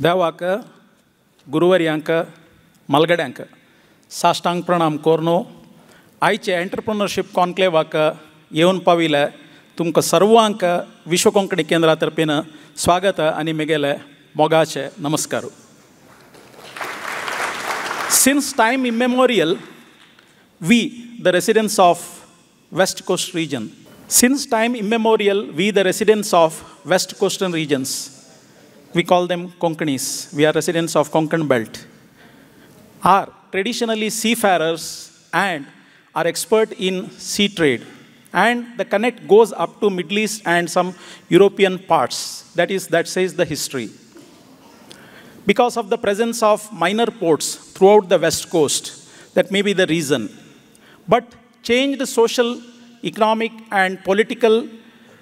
देवाक गुरुवर्यांक मलगड्यांक साश्टांग प्रणाम कोरनो आयचे एंटरप्रिनरशीप कॉन्क्लेवाक येवन पाविले तुमकां सर्वांक विश्व कोंकणी केंद्रा तर्फेन स्वागत आनी म्हगेले मोगाचे नमस्कार since time immemorial we the residents of west coast region since time immemorial we the residents of west coastal regions we call them konkanis. We are residents of konkan belt. Are traditionally seafarers and are expert in sea trade and the connect goes up to middle east and some european parts. That is that says the history. Because of the presence of minor ports throughout the west coast that may be the reason. But changed social economic and political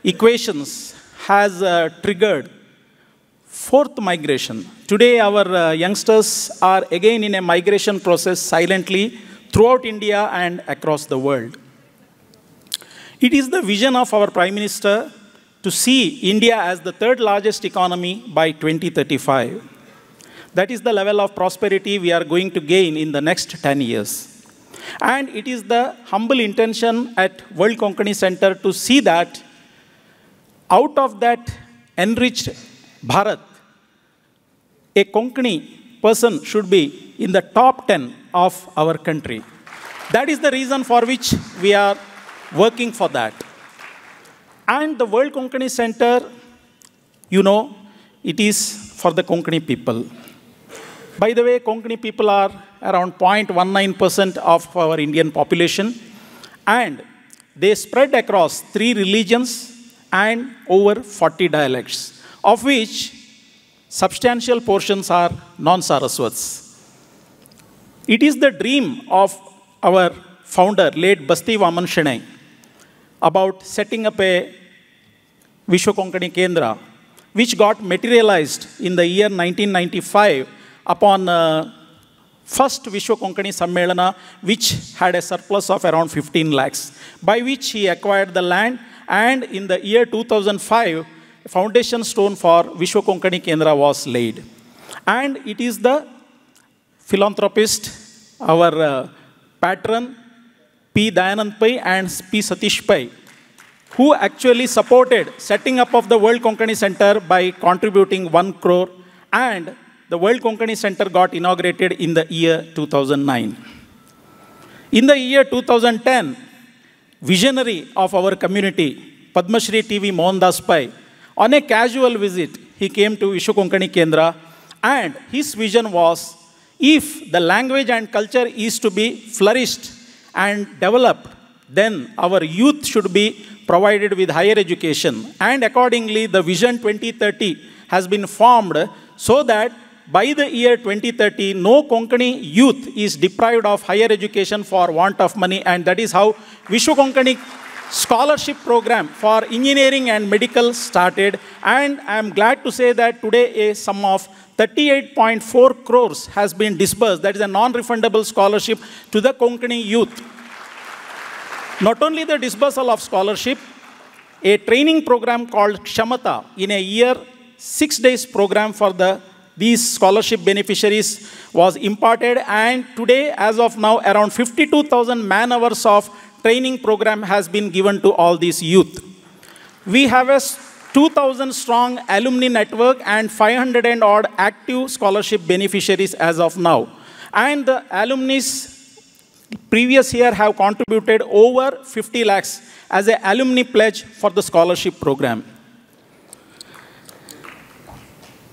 equations has uh, triggered fourth migration. Today, our uh, youngsters are again in a migration process silently throughout India and across the world. It is the vision of our Prime Minister to see India as the third largest economy by 2035. That is the level of prosperity we are going to gain in the next 10 years. And it is the humble intention at World Konkani Center to see that out of that enriched Bharat, a Konkani person should be in the top 10 of our country. That is the reason for which we are working for that. And the World Konkani Center, you know, it is for the Konkani people. By the way, Konkani people are around 0.19% of our Indian population, and they spread across three religions and over 40 dialects, of which substantial portions are non-Saraswats. It is the dream of our founder, late Basti Vaman Shenoy, about setting up a Vishwa Konkani Kendra, which got materialized in the year 1995 upon uh, first Vishwa Konkani Sammelana, which had a surplus of around 15 lakhs, by which he acquired the land. And in the year 2005, a foundation stone for Vishwa Konkani Kendra was laid. And it is the philanthropist, our uh, patron, P. Dayanand Pai and P. Satish Pai, who actually supported setting up of the World Konkani Center by contributing 1 crore and the World Konkani Center got inaugurated in the year 2009. In the year 2010, visionary of our community, Padma Shri TV Mohandas Pai, on a casual visit, he came to Vishwa Konkani Kendra and his vision was if the language and culture is to be flourished and developed, then our youth should be provided with higher education. And accordingly, the Vision 2030 has been formed so that by the year 2030, no Konkani youth is deprived of higher education for want of money, and that is how Vishwa Konkani scholarship program for engineering and medical started. And I am glad to say that today a sum of 38.4 crores has been disbursed. That is a non-refundable scholarship to the Konkani youth. Not only the disbursal of scholarship, a training program called Kshamata in a year, six days program for the these scholarship beneficiaries was imparted and today as of now around 52000 man hours of training program has been given to all these youth. We have a 2000 strong alumni network and 500 and odd active scholarship beneficiaries as of now. And the alumni previous year have contributed over 50 lakhs as an alumni pledge for the scholarship program.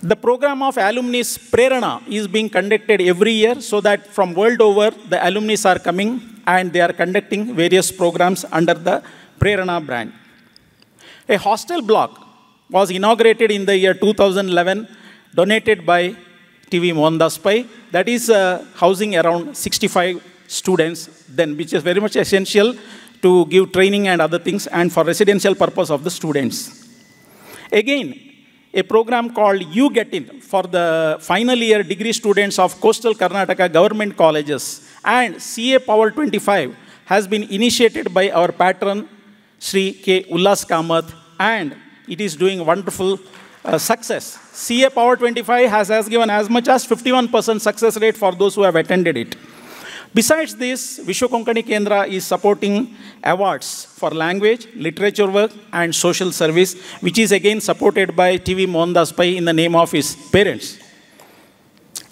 The program of alumni Prerana is being conducted every year so that from world over the alumni are coming and they are conducting various programs under the Prerana brand. A hostel block was inaugurated in the year 2011 donated by TV Mohandas that is uh, housing around 65 students then which is very much essential to give training and other things and for residential purpose of the students. Again, a program called You Get In for the final year degree students of coastal Karnataka government colleges and CA Power 25 has been initiated by our patron Sri K. Ullas Kamath and it is doing wonderful uh, success. CA Power 25 has, has given as much as 51% success rate for those who have attended it. Besides this, Vishwa Konkani Kendra is supporting awards for language, literature work, and social service, which is again supported by TV Mohandas Pai in the name of his parents.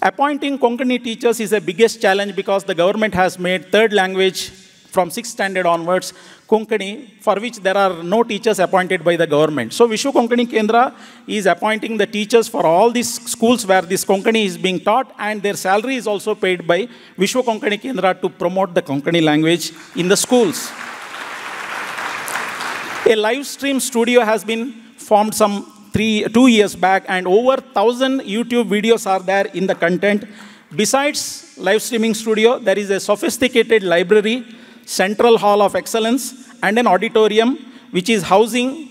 Appointing Konkani teachers is the biggest challenge because the government has made third language from 6th standard onwards, Konkani, for which there are no teachers appointed by the government. So Vishwa Konkani Kendra is appointing the teachers for all these schools where this Konkani is being taught and their salary is also paid by Vishwa Konkani Kendra to promote the Konkani language in the schools. A live stream studio has been formed some three, two years back and over 1000 YouTube videos are there in the content. Besides live streaming studio, there is a sophisticated library central hall of excellence, and an auditorium which is housing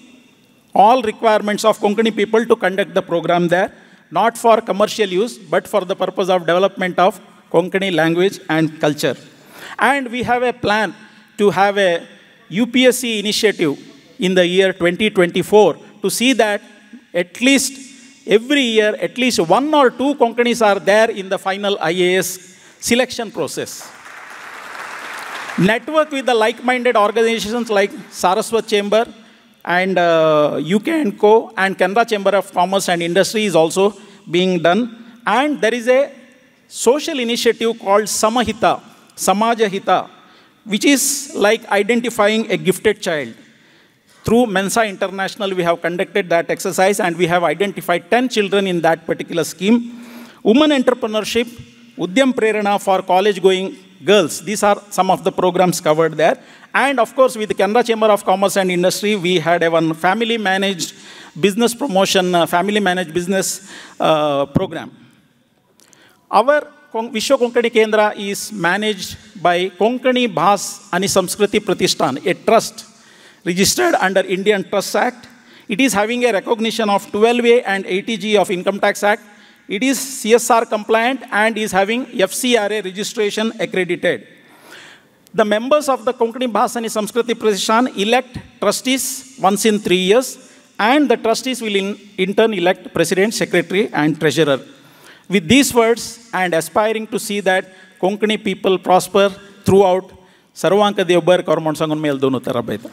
all requirements of Konkani people to conduct the program there, not for commercial use, but for the purpose of development of Konkani language and culture. And we have a plan to have a UPSC initiative in the year 2024 to see that at least every year, at least one or two Konkanis are there in the final IAS selection process network with the like-minded organizations like Saraswat Chamber and uh, UK & Co. and Canara Chamber of Commerce and Industry is also being done. And there is a social initiative called Samahita, Samajahita, which is like identifying a gifted child. Through Mensa International, we have conducted that exercise and we have identified 10 children in that particular scheme. Women entrepreneurship, Udyam Prerana for college going girls. These are some of the programs covered there. And of course, with the Canara Chamber of Commerce and Industry, we had a one family managed business promotion, uh, family managed business uh, program. Our Vishwa Konkani Kendra is managed by Konkani Bhas Ani Samskriti Pratishthan, a trust registered under Indian Trust Act. It is having a recognition of 12A and 80G of Income Tax Act it is CSR compliant and is having FCRA registration accredited. The members of the Konkani Bhasani Samskriti Pratishthan elect trustees once in three years and the trustees will in, in turn elect president, secretary and treasurer. With these words and aspiring to see that Konkani people prosper throughout, Devbar Kormon Sangun Mel Dono Tarabaita.